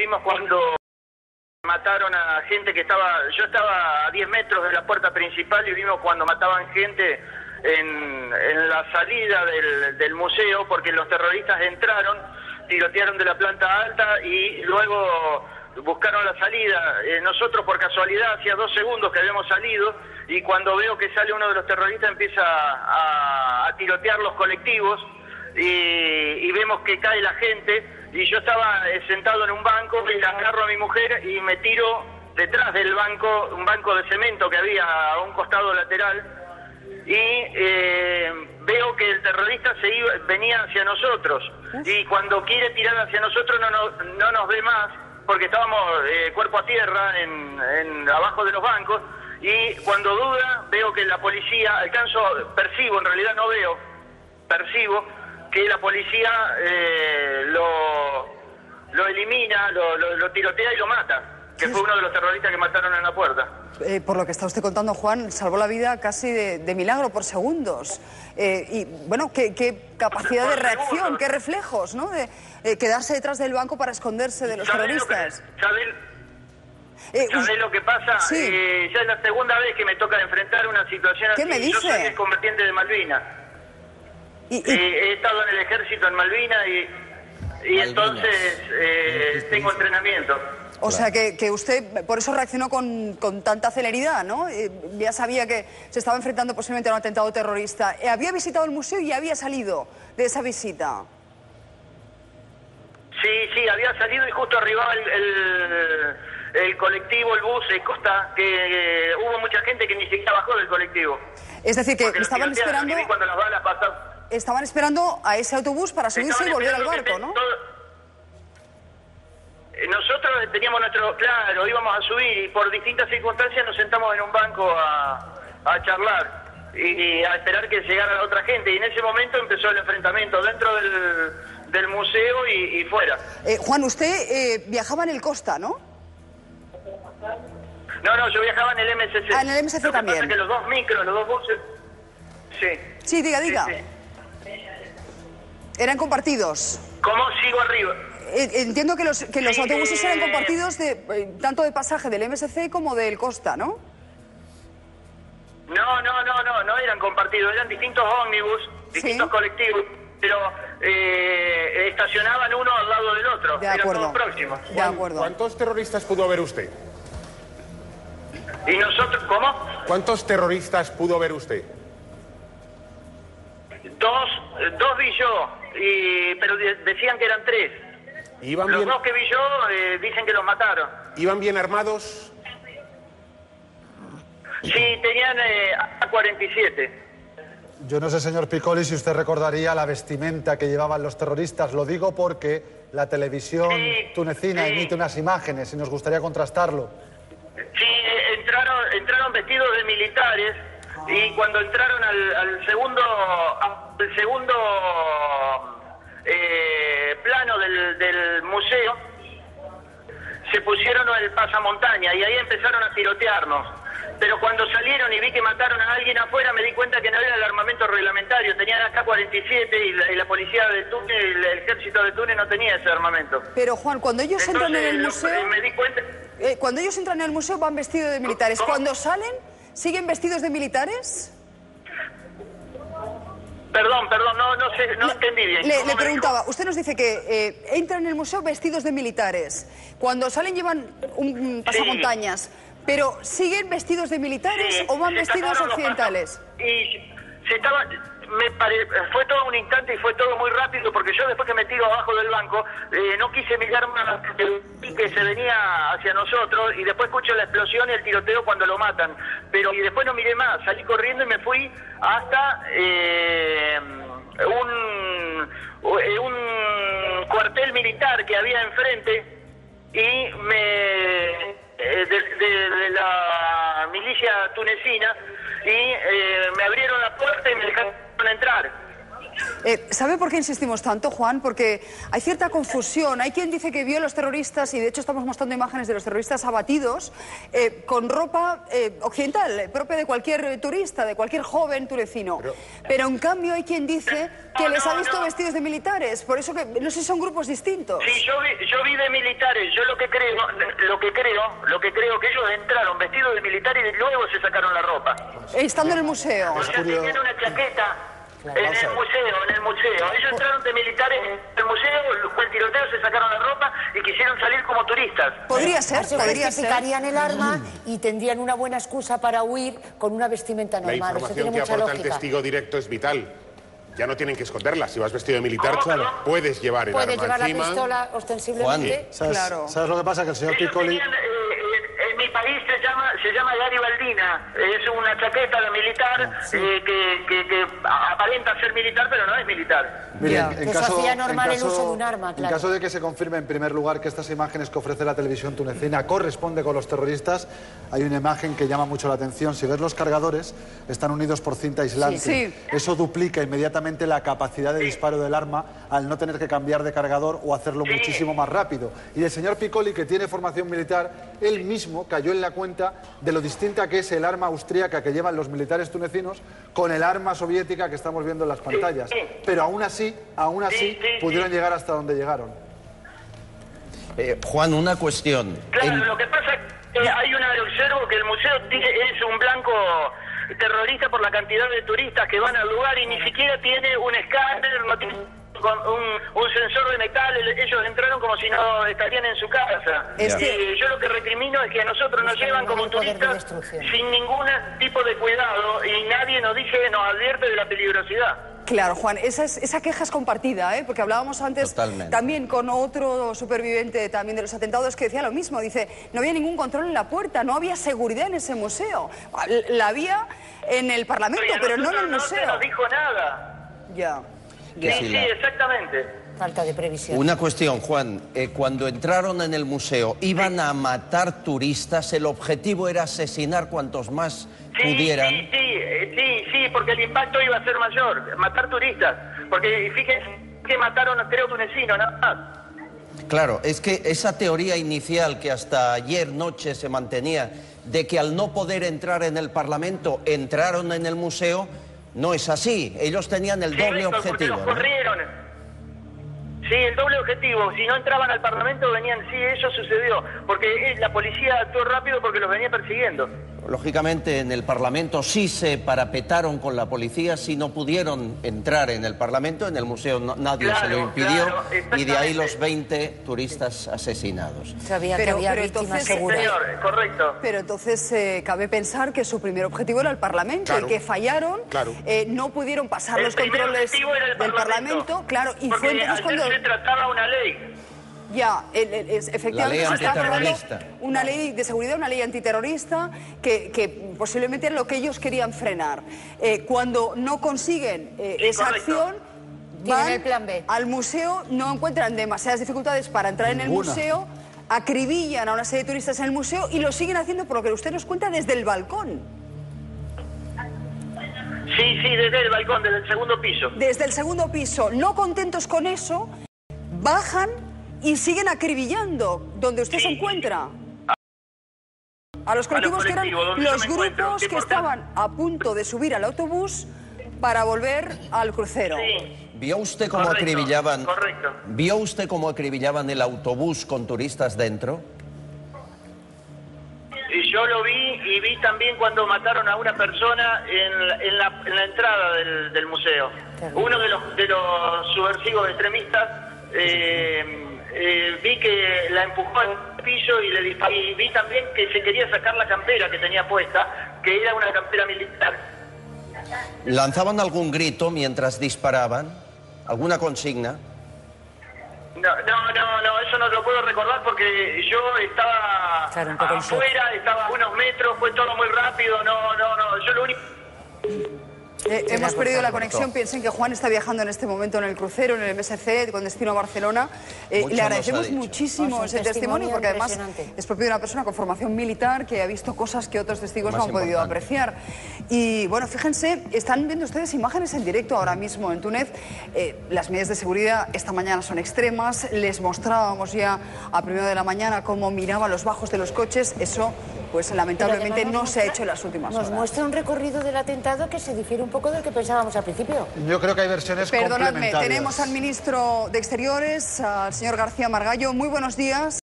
vimos cuando mataron a gente que estaba, yo estaba a 10 metros de la puerta principal y vimos cuando mataban gente en, en la salida del, del museo porque los terroristas entraron, tirotearon de la planta alta y luego buscaron la salida. Eh, nosotros por casualidad hacía dos segundos que habíamos salido y cuando veo que sale uno de los terroristas empieza a, a tirotear los colectivos y, y vemos que cae la gente y yo estaba eh, sentado en un banco, me agarro a mi mujer y me tiro detrás del banco, un banco de cemento que había a un costado lateral. Y eh, veo que el terrorista se iba, venía hacia nosotros. Y cuando quiere tirar hacia nosotros no, no, no nos ve más porque estábamos eh, cuerpo a tierra en, en- abajo de los bancos. Y cuando duda veo que la policía, alcanzo, percibo, en realidad no veo, percibo que la policía eh, lo, lo elimina, lo, lo- lo tirotea y lo mata, que fue uno de los terroristas que mataron en la puerta. Eh, por lo que está usted contando, Juan, salvó la vida casi de, de milagro por segundos. Eh, y bueno, qué, qué capacidad de reacción, segundos. qué reflejos, ¿no? De eh, quedarse detrás del banco para esconderse de los ¿Sabés lo que- terroristas. ¿Sabés us- lo que pasa? Sí. Ya es la segunda vez que me toca enfrentar una situación ¿Qué así. me Yo soy dice? el combatiente de Malvinas. Y- y- Eh, he estado en el ejército en Malvinas y, y entonces eh, tengo entrenamiento. o sea, que, que usted por eso reaccionó con, con tanta celeridad, ¿no? Eh, ya sabía que se estaba enfrentando posiblemente a un atentado terrorista. Eh, había visitado el museo y había salido de esa visita. Sí, sí, había salido y justo arribaba el, el, el colectivo, el bus de Costa, que eh, hubo mucha gente que ni siquiera bajó del colectivo. Es decir, que Porque estaban esperando, cuando las balas. Estaban esperando a ese autobús para subirse y volver al barco, ¿no? todo- Eh, Nosotros teníamos nuestro, claro, íbamos a subir y por distintas circunstancias nos sentamos en un banco a, a charlar y, y a esperar que llegara la otra gente. Y en ese momento empezó el enfrentamiento dentro del, del museo y, y fuera. Eh, Juan, usted eh, viajaba en el Costa, ¿no? No, no, yo viajaba en el MSC. Ah, en el MSC Lo que también. Pasa es que los dos micros, los dos buses. Sí. Sí, diga, diga. sí, sí. Eran compartidos. ¿Cómo sigo arriba? Eh, entiendo que los, que los Sí, autobuses eran compartidos de, eh, tanto de pasaje del MSC como del Costa, ¿no? No, no, no, no, no eran compartidos, eran distintos ómnibus, distintos Sí. colectivos, pero eh, estacionaban uno al lado del otro, De eran acuerdo. todos próximos. De acuerdo. ¿Cuántos terroristas pudo ver usted? ¿Y nosotros, cómo? ¿Cuántos terroristas pudo ver usted? Dos, dos vi yo, y, pero de- decían que eran tres. ¿Iban Los bien, dos que vi yo eh, dicen que los mataron. ¿Iban bien armados? Sí, tenían eh, A47. Yo no sé, señor Piccoli, si usted recordaría la vestimenta que llevaban los terroristas. Lo digo porque la televisión Sí, tunecina sí. emite unas imágenes y nos gustaría contrastarlo. Sí, eh, entraron, entraron vestidos de militares y cuando entraron al, al segundo, al segundo eh, plano del, del museo, se pusieron el pasamontaña y ahí empezaron a tirotearnos. Pero cuando salieron y vi que mataron a alguien afuera, me di cuenta que no era el armamento reglamentario. Tenían AK-47 y la, y la policía de Túnez, el, el ejército de Túnez no tenía ese armamento. Pero Juan, cuando ellos entran en el museo, me di cuenta... eh, cuando ellos entran en el museo van vestidos de militares. ¿Cómo? Cuando salen, siguen vestidos de militares. Perdón, perdón, no, no sé, no Le- entendí bien. Le, ¿Cómo le me preguntaba, usted nos dice que eh, entran en el museo vestidos de militares. Cuando salen llevan un un pasamontañas. Pero ¿siguen vestidos de militares Sí, o van vestidos occidentales? Y se estaba, me pare- fue todo un instante y fue todo muy rápido porque yo después que me tiro abajo del banco eh, no quise mirar más que se venía hacia nosotros y después escucho la explosión y el tiroteo cuando lo matan. Pero y después no miré más, salí corriendo y me fui hasta eh, un, eh, un cuartel militar que había enfrente y me eh, de, de- de la milicia tunecina y eh, me abrieron la puerta y me dejaron entrar. Eh, ¿Sabe por qué insistimos tanto, Juan? Porque hay cierta confusión. Hay quien dice que vio a los terroristas, y de hecho estamos mostrando imágenes de los terroristas abatidos, eh, con ropa eh, occidental, eh, propia de cualquier eh, turista, de cualquier joven turecino. Pero, en cambio hay quien dice que No, les ha visto no. vestidos de militares. Por eso que no sé si son grupos distintos. Sí, yo vi, yo vi de militares. Yo lo que creo, lo que creo, lo que creo que ellos entraron vestidos de militar y luego se sacaron la ropa. Eh, Estando en el museo. O sea, tenían una chaqueta en vamos a el ver. museo, en el museo. Ellos entraron de militares en el museo, fue el tiroteo, se sacaron la ropa y quisieron salir como turistas. Podría ser, Así podría ser. el arma y tendrían una buena excusa para huir con una vestimenta La normal. Eso tiene información que mucha aporta el lógica. testigo directo es vital. Ya no tienen que esconderla. Si vas vestido de militar, Claro. puedes llevar el Puede arma llevar la encima. pistola ostensiblemente. ¿Sabes, Claro. sabes lo que pasa? Que el señor Ellos Piccoli... tenían, eh, en mi país llama, se llama Garibaldina. Es una chaqueta de militar eh, que, que- que aparenta ser militar, pero no es militar. Miren, en caso, hacía normal en el caso- uso de un arma, En claro. caso de que se confirme en primer lugar que estas imágenes que ofrece la televisión tunecina corresponde con los terroristas, hay una imagen que llama mucho la atención. Si ves los cargadores, están unidos por cinta aislante. Sí. Eso duplica inmediatamente la capacidad de disparo del arma al no tener que cambiar de cargador o hacerlo Sí. muchísimo más rápido. Y el señor Piccoli, que tiene formación militar, él mismo cayó en la cuenta de lo distinta que es el arma austríaca que llevan los militares tunecinos con el arma soviética que estamos viendo en las pantallas. Pero aún así, aún así, Sí, sí, pudieron sí. llegar hasta donde llegaron. Eh, Juan, una cuestión. Claro, En- lo que pasa es que hay una observo que el museo es un blanco terrorista por la cantidad de turistas que van al lugar y ni siquiera tiene un escáner, no tiene con un, un sensor de metal, el- ellos entraron como si no estarían en su casa. Es yo lo que recrimino es que a nosotros nos llevan como turistas sin ningún tipo de cuidado y nadie nos dice, nos advierte de la peligrosidad. Claro, Juan, esa, es- esa queja es compartida, ¿eh? porque hablábamos antes Totalmente. también con otro superviviente también de los atentados que decía lo mismo. Dice, no había ningún control en la puerta, no había seguridad en ese museo. La había en el Parlamento, Oye, pero no en el nosotros No se museo. nos dijo nada. Ya. Que Sí, si sí, exactamente. Falta de previsión. Una cuestión, Juan. Eh, cuando entraron en el museo, ¿iban a matar turistas? ¿El objetivo era asesinar cuantos más Sí, pudieran? Sí, sí, sí, sí, porque el impacto iba a ser mayor, matar turistas. Porque fíjense que mataron a tres tunecinos, nada más. Claro, es que esa teoría inicial que hasta ayer noche se mantenía de que al no poder entrar en el Parlamento entraron en el museo, no es así. Ellos tenían el doble objetivo. los ¿no? corrieron. Sí, el doble objetivo. Si no entraban al Parlamento, venían. Sí, eso sucedió. Porque la policía actuó rápido porque los venía persiguiendo. Lógicamente en el Parlamento sí se parapetaron con la policía, sí no pudieron entrar en el Parlamento, en el museo no- nadie se lo impidió claro, y de ahí los 20 turistas asesinados. Sabía que había pero víctimas entonces- Sí, seguras. señor, correcto. Pero entonces eh, cabe pensar que su primer objetivo era el Parlamento Claro. y que fallaron, Claro. eh, no pudieron pasar El los controles el del Parlamento, claro, y fue entonces cuando... trataba una ley. Ya, el- el- es- efectivamente ley se está una ley de seguridad, una ley antiterrorista que, que posiblemente era lo que ellos querían frenar. Eh, cuando no consiguen eh, Sí, esa correcto. acción, van el plan B. al museo, no encuentran demasiadas dificultades para entrar en el museo, acribillan a una serie de turistas en el museo y lo siguen haciendo por lo que usted nos cuenta desde el balcón. Sí, sí, desde el balcón, desde el segundo piso. Desde el segundo piso, no contentos con eso, bajan y siguen acribillando donde usted se encuentra. A los colectivos que eran colectivos, los grupos ¿qué que estaban a punto de subir al autobús para volver al crucero. Sí. ¿Vio usted cómo Correcto, acribillaban? correcto. ¿Vio usted cómo acribillaban el autobús con turistas dentro? Y yo lo vi y vi también cuando mataron a una persona en la, en la- en la entrada del, del museo. Uno de los, de los subversivos extremistas eh, eh, vi que la empujó al piso y le disparó. Y vi también que se quería sacar la campera que tenía puesta, que era una campera militar. ¿Lanzaban algún grito mientras disparaban? ¿Alguna consigna? No, no, no, no, eso no lo puedo recordar porque yo estaba Claro, afuera, estaba a unos metros, fue todo muy rápido, no, no, no, yo lo único... Eh, hemos perdido la conexión. Piensen que Juan está viajando en este momento en el crucero, en el MSC, con destino a Barcelona. Eh, le agradecemos muchísimo Pues ese testimonio, testimonio porque además es propio de una persona con formación militar que ha visto cosas que otros testigos Más no han podido importante. apreciar. Y bueno, fíjense, están viendo ustedes imágenes en directo ahora mismo en Túnez. Eh, las medidas de seguridad esta mañana son extremas. Les mostrábamos ya a primera de la mañana cómo miraban los bajos de los coches. Eso, pues lamentablemente no nos se ha hecho en las últimas Nos horas. muestra un recorrido del atentado que se difiere un poco del que pensábamos al principio. Yo creo que hay versiones Perdonadme, complementarias. tenemos al ministro de Exteriores, al señor García Margallo. Muy buenos días.